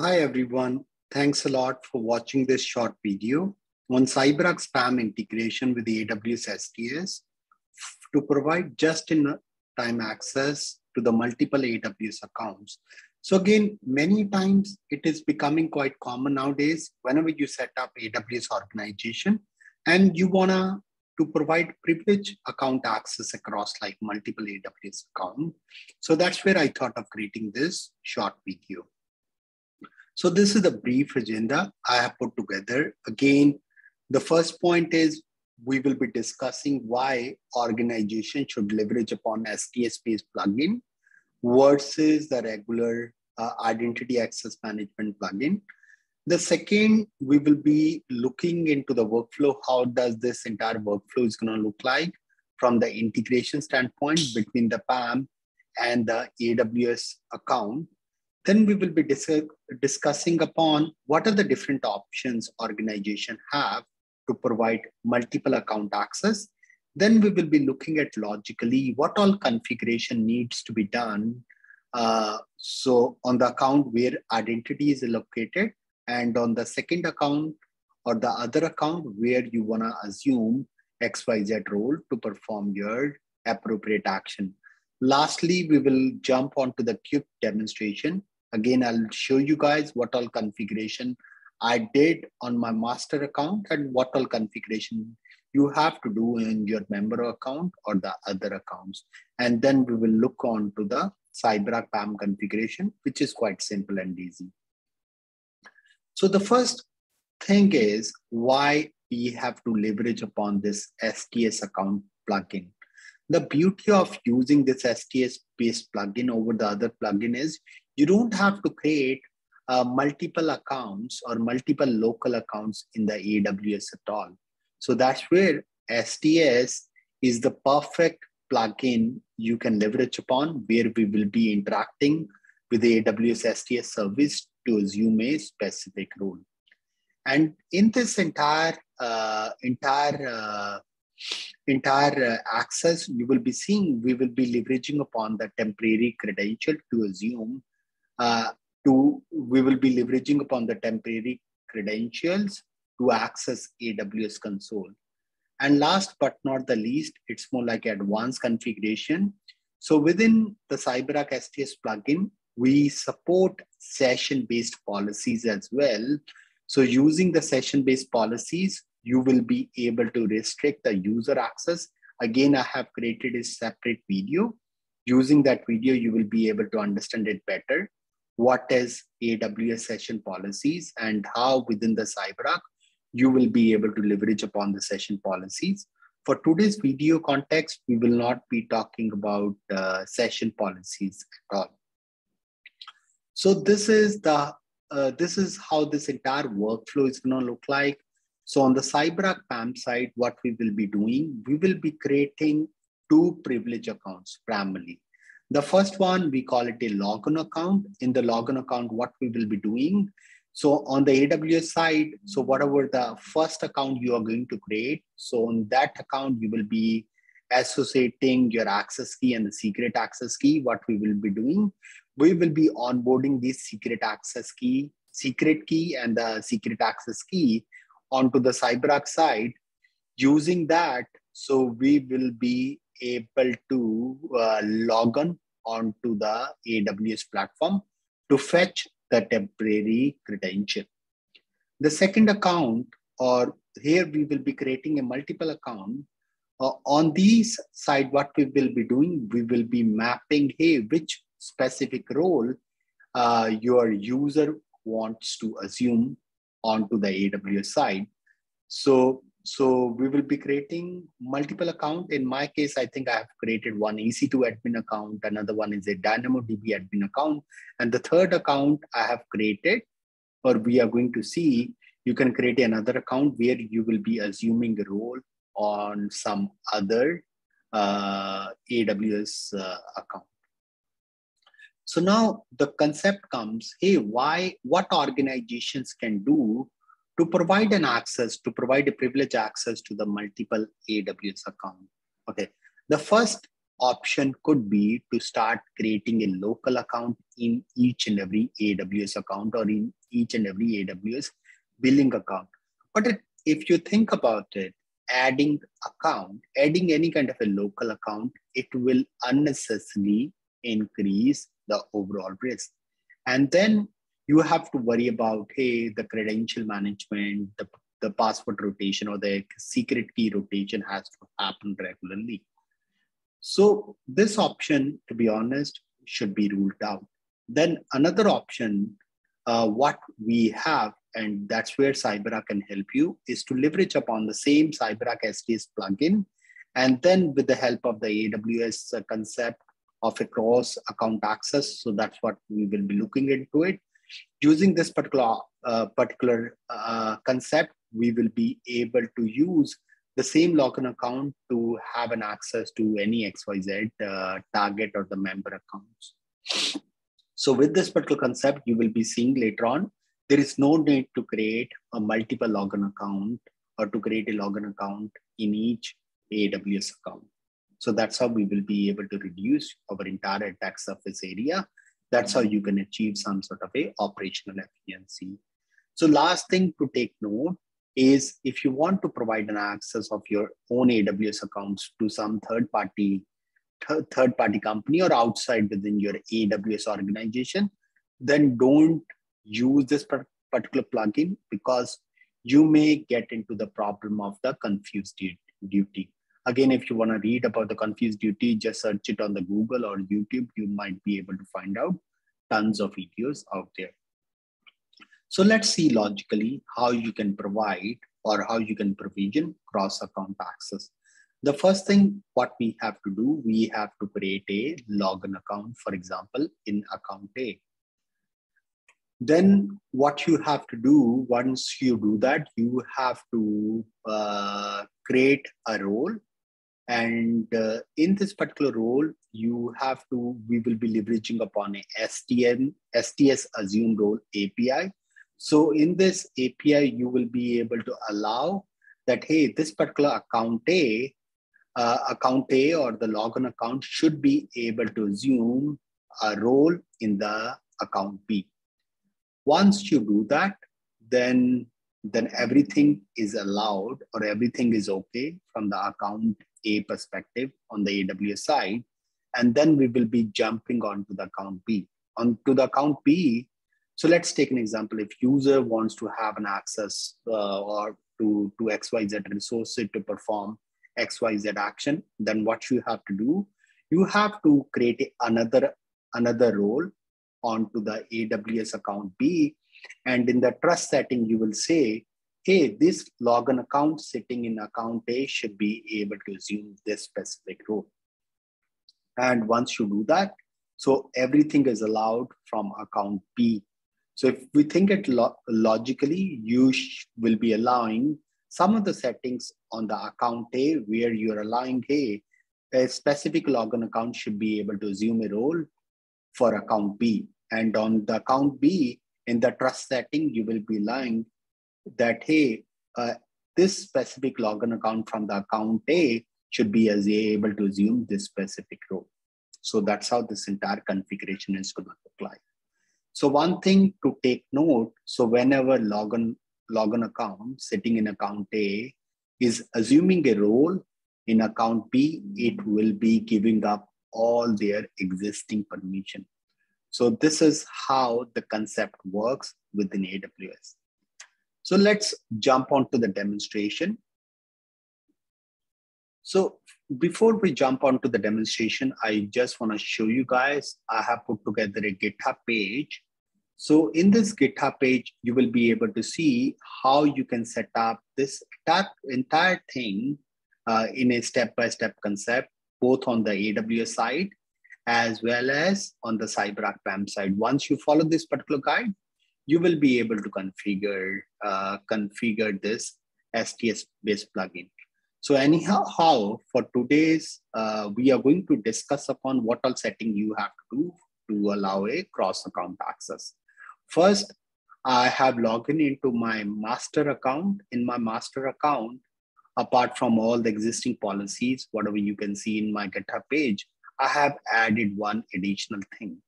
Hi, everyone. Thanks a lot for watching this short video on CyberArk's PAM integration with the AWS STS to provide just-in-time access to the multiple AWS accounts. So again, many times it is becoming quite common nowadays whenever you set up AWS organization and you wanna to provide privilege account access across like multiple AWS account. So that's where I thought of creating this short video. So this is the brief agenda I have put together. Again, the first point is we will be discussing why organization should leverage upon STS-based plugin versus the regular uh, identity access management plugin. The second, we will be looking into the workflow. How does this entire workflow is going to look like from the integration standpoint between the PAM and the AWS account? Then we will be dis discussing upon what are the different options organization have to provide multiple account access. Then we will be looking at logically what all configuration needs to be done. Uh, so on the account where identity is located, and on the second account or the other account where you want to assume XYZ role to perform your appropriate action. Lastly, we will jump onto the quick demonstration. Again, I'll show you guys what all configuration I did on my master account and what all configuration you have to do in your member account or the other accounts. And then we will look on to the CyberArk PAM configuration, which is quite simple and easy. So the first thing is why we have to leverage upon this STS account plugin. The beauty of using this STS based plugin over the other plugin is you don't have to create uh, multiple accounts or multiple local accounts in the AWS at all. So that's where STS is the perfect plugin you can leverage upon where we will be interacting with the AWS STS service to assume a specific role. And in this entire uh, entire uh, entire uh, access, you will be seeing we will be leveraging upon the temporary credential to assume uh, to we will be leveraging upon the temporary credentials to access AWS console. And last but not the least, it's more like advanced configuration. So within the CyberArk STS plugin, we support session-based policies as well. So using the session-based policies, you will be able to restrict the user access. Again, I have created a separate video. Using that video, you will be able to understand it better. What is AWS session policies and how within the CyberArk, you will be able to leverage upon the session policies. For today's video context, we will not be talking about uh, session policies at all. So this is the uh, this is how this entire workflow is going to look like. So on the CyberArk PAM side, what we will be doing, we will be creating two privilege accounts primarily. The first one, we call it a login account. In the login account, what we will be doing. So on the AWS side, so whatever the first account you are going to create, so on that account, you will be associating your access key and the secret access key, what we will be doing we will be onboarding this secret access key, secret key and the secret access key onto the CyberArk side. Using that, so we will be able to uh, log on onto the AWS platform to fetch the temporary credential. The second account, or here we will be creating a multiple account. Uh, on these side, what we will be doing, we will be mapping, hey, which specific role uh, your user wants to assume onto the AWS side. So, so we will be creating multiple account. In my case, I think I have created one EC2 admin account, another one is a DynamoDB admin account, and the third account I have created, or we are going to see, you can create another account where you will be assuming a role on some other uh, AWS uh, account. So now the concept comes, hey, why, what organizations can do to provide an access, to provide a privilege access to the multiple AWS account. Okay, the first option could be to start creating a local account in each and every AWS account or in each and every AWS billing account. But it, if you think about it, adding account, adding any kind of a local account, it will unnecessarily increase the overall risk. And then you have to worry about, hey, the credential management, the, the password rotation or the secret key rotation has to happen regularly. So this option, to be honest, should be ruled out. Then another option, uh, what we have, and that's where CyberArk can help you, is to leverage upon the same CyberArk STS plugin. And then with the help of the AWS concept of a cross account access, so that's what we will be looking into it. Using this particular, uh, particular uh, concept, we will be able to use the same login account to have an access to any XYZ uh, target or the member accounts. So with this particular concept, you will be seeing later on, there is no need to create a multiple login account or to create a login account in each AWS account. So that's how we will be able to reduce our entire attack surface area. That's how you can achieve some sort of a operational efficiency. So last thing to take note is if you want to provide an access of your own AWS accounts to some third party th- third party company or outside within your AWS organization, then don't use this particular plugin because you may get into the problem of the confused deputy. Again, if you want to read about the confused deputy, just search it on the Google or YouTube. You might be able to find out tons of videos out there. So let's see logically how you can provide or how you can provision cross-account access. The first thing what we have to do, we have to create a login account, for example, in account A. Then what you have to do, once you do that, you have to uh, create a role. And uh, in this particular role, you have to, we will be leveraging upon a STM, STS assume role API so in this API, you will be able to allow that, hey, this particular account A, uh, account A or the login account should be able to assume a role in the account B. Once you do that, then, then everything is allowed or everything is okay from the account A perspective on the AWS side. And then we will be jumping onto the account B. Onto the account B, so let's take an example. If user wants to have an access uh, or to, to XYZ resource to perform XYZ action, then what you have to do, you have to create another, another role onto the AWS account B. And in the trust setting, you will say, hey, this login account sitting in account A should be able to assume this specific role. And once you do that, so everything is allowed from account B so if we think it lo logically, you will be allowing some of the settings on the account A where you're allowing, hey, a specific login account should be able to assume a role for account B. And on the account B, in the trust setting, you will be allowing that, hey, uh, this specific login account from the account A should be as able to assume this specific role. So that's how this entire configuration is going to look like. So one thing to take note, so whenever login, login account sitting in account A is assuming a role in account B, it will be giving up all their existing permission. So this is how the concept works within AWS. So let's jump onto the demonstration. So before we jump onto the demonstration, I just want to show you guys, I have put together a GitHub page so in this GitHub page, you will be able to see how you can set up this entire thing uh, in a step-by-step concept, both on the AWS side as well as on the CyberArk PAM side. Once you follow this particular guide, you will be able to configure uh, configure this STS-based plugin. So anyhow, how for today's, uh, we are going to discuss upon what all setting you have to do to allow a cross-account access. First, I have logged in into my master account. In my master account, apart from all the existing policies, whatever you can see in my GitHub page, I have added one additional thing.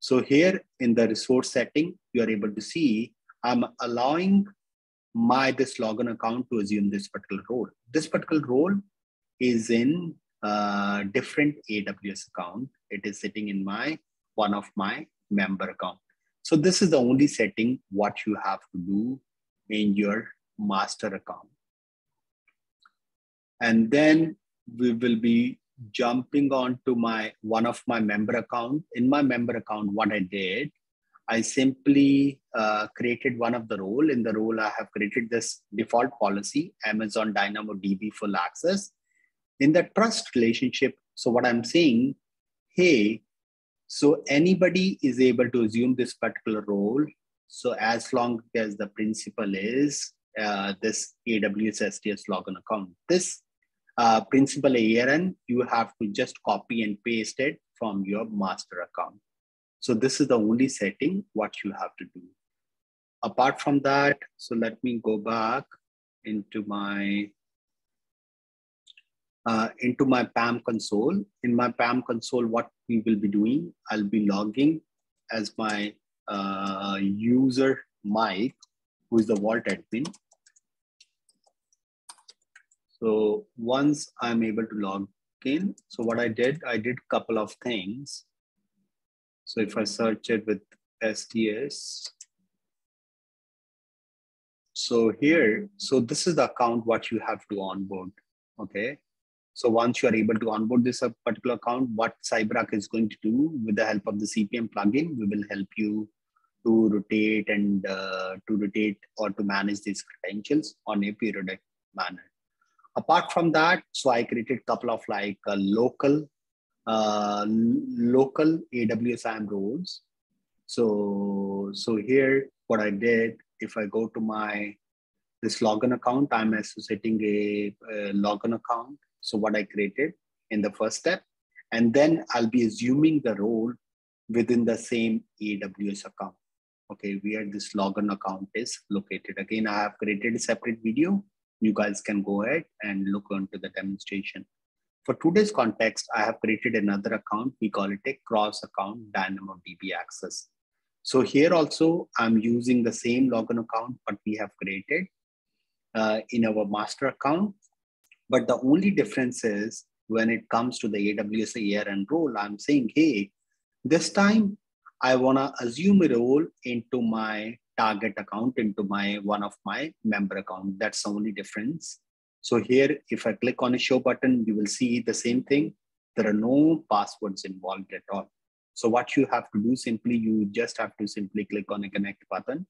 So here in the resource setting, you are able to see I'm allowing my this login account to assume this particular role. This particular role is in a different AWS account. It is sitting in my one of my member account. So this is the only setting what you have to do in your master account. And then we will be jumping on to my one of my member account. In my member account, what I did, I simply uh, created one of the role. In the role, I have created this default policy, Amazon DynamoDB full access. In the trust relationship, so what I'm saying, hey, so anybody is able to assume this particular role. So as long as the principal is uh, this AWS STS login account, this uh, principal ARN, you have to just copy and paste it from your master account. So this is the only setting what you have to do. Apart from that, so let me go back into my uh, into my PAM console. In my PAM console, what we will be doing, I'll be logging as my uh, user Mike, who is the Vault admin. So once I'm able to log in, so what I did, I did a couple of things. So if I search it with STS, so here, so this is the account what you have to onboard, okay? So once you are able to onboard this particular account, what CyberArk is going to do with the help of the CPM plugin, we will help you to rotate and uh, to rotate or to manage these credentials on a periodic manner apart from that, so I created a couple of like uh, local, uh, local AWS IAM roles. So, so here, what I did, if I go to my this login account, I'm associating a, a login account. So what I created in the first step, and then I'll be assuming the role within the same AWS account. Okay, where this login account is located. Again, I have created a separate video you guys can go ahead and look onto the demonstration. For today's context, I have created another account. We call it a cross account DynamoDB access. So here also, I'm using the same login account, but we have created uh, in our master account. But the only difference is when it comes to the AWS ARN role, I'm saying, hey, this time I want to assume a role into my target account into my one of my member account. That's the only difference. So here, if I click on a show button, you will see the same thing. There are no passwords involved at all. So what you have to do simply, you just have to simply click on a connect button.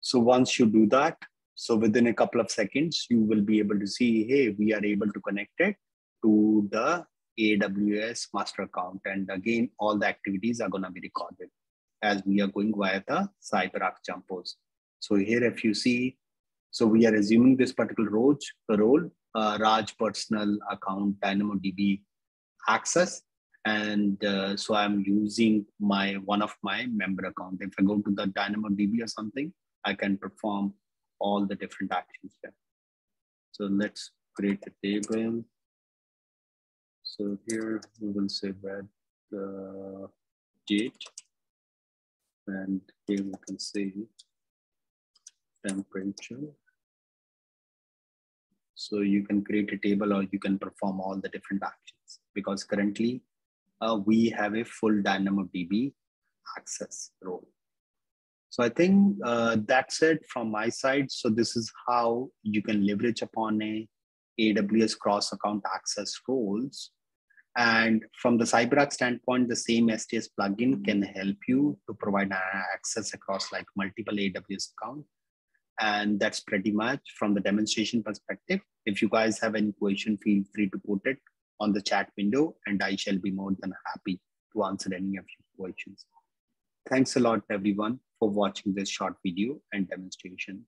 So once you do that, so within a couple of seconds, you will be able to see, hey, we are able to connect it to the AWS master account. And again, all the activities are gonna be recorded as we are going via the CyberArk jumpers. So here, if you see, so we are assuming this particular role, role uh, Raj personal account DynamoDB access. And uh, so I'm using my one of my member account. If I go to the DynamoDB or something, I can perform all the different actions here. So let's create a table. So here we will say that the date and here we can see temperature. So you can create a table or you can perform all the different actions because currently uh, we have a full DynamoDB access role. So I think uh, that's it from my side. So this is how you can leverage upon a AWS cross account access roles and from the CyberArk standpoint, the same STS plugin can help you to provide access across like multiple AWS accounts. And that's pretty much from the demonstration perspective. If you guys have any question, feel free to put it on the chat window and I shall be more than happy to answer any of your questions. Thanks a lot, everyone, for watching this short video and demonstration.